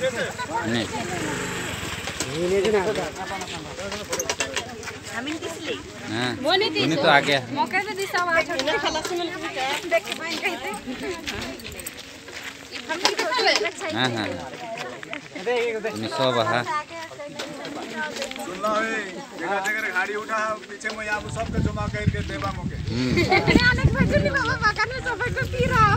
नहीं वो नहीं तो आ गया मौके से दिशा वहाँ छोड़ दिया खलासी में देख के पाएँगे इतने हाँ। हाँ सब है गाड़ी उठा पीछे में आप सबके जमा करके देवा मौके आने के बाद बाबा मकान में सबको पी रहा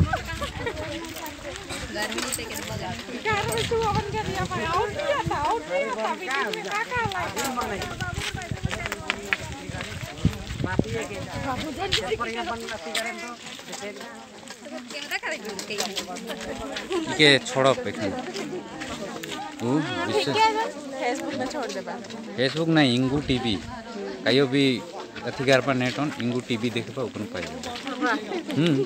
छोड़ो एखन ऊ फेसबुक में छोड़ देबा फेसबुक नहीं इंगू टीवी। कहियो भी अथिकार पर नेट ऑन इंगू टीवी देखबा ओकन पाइ हम्म।